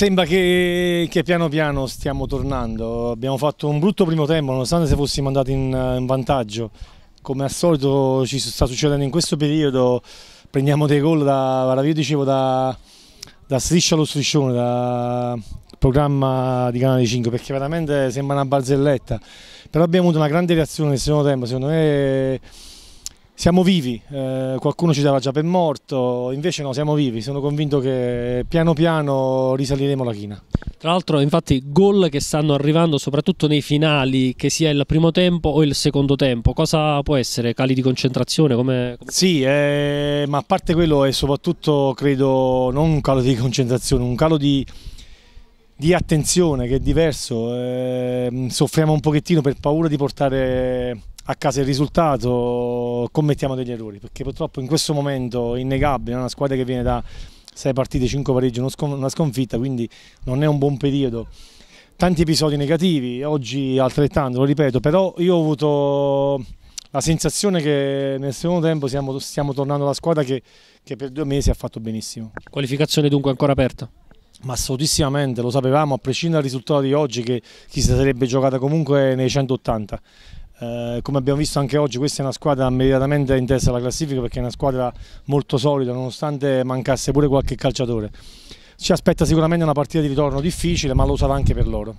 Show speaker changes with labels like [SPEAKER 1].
[SPEAKER 1] Sembra che, che, piano piano stiamo tornando. Abbiamo fatto un brutto primo tempo, nonostante se fossimo andati in, in, vantaggio. Come al solito ci sta succedendo in questo periodo, prendiamo dei gol da, io dicevo, da, da striscia allo striscione, da programma di Canale 5, perché veramente sembra una barzelletta. Però abbiamo avuto una grande reazione nel secondo tempo, secondo me siamo vivi, eh, qualcuno ci dava già per morto, invece no, siamo vivi, sono convinto che piano piano risaliremo la china.
[SPEAKER 2] Tra l'altro, infatti, gol che stanno arrivando soprattutto nei finali, che sia il primo tempo o il secondo tempo, cosa può essere? Cali di concentrazione? Come...
[SPEAKER 1] Sì, eh, ma a parte quello è soprattutto, credo, non un calo di concentrazione, un calo di, di attenzione che è diverso. Eh, soffriamo un pochettino per paura di portare a casa il risultato commettiamo degli errori perché purtroppo in questo momento innegabile è una squadra che viene da 6 partite, 5 pareggi, una sconfitta quindi non è un buon periodo tanti episodi negativi, oggi altrettanto, lo ripeto, però io ho avuto la sensazione che nel secondo tempo siamo, stiamo tornando alla squadra che, che, per due mesi ha fatto benissimo.
[SPEAKER 2] Qualificazione dunque ancora aperta?
[SPEAKER 1] Ma assolutissimamente, lo sapevamo a prescindere dal risultato di oggi che chi si sarebbe giocata comunque nei 180. Eh, come abbiamo visto anche oggi questa è una squadra immediatamente in testa alla classifica perché è una squadra molto solida nonostante mancasse pure qualche calciatore. Ci aspetta sicuramente una partita di ritorno difficile ma lo sarà anche per loro.